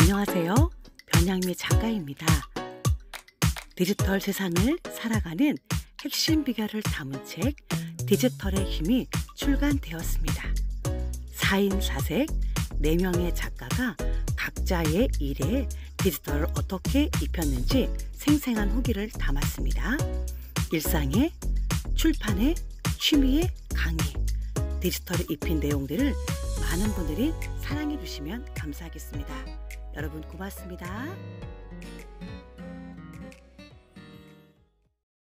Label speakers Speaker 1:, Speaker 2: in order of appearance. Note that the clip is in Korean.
Speaker 1: 안녕하세요. 변양미 작가입니다. 디지털 세상을 살아가는 핵심 비결을 담은 책 디지털의 힘이 출간되었습니다. 4인 4색 4명의 작가가 각자의 일에 디지털을 어떻게 입혔는지 생생한 후기를 담았습니다. 일상의 출판의 취미의 강의 디지털을 입힌 내용들을 많은 분들이 사랑해 주시면 감사하겠습니다. 여러분 고맙습니다.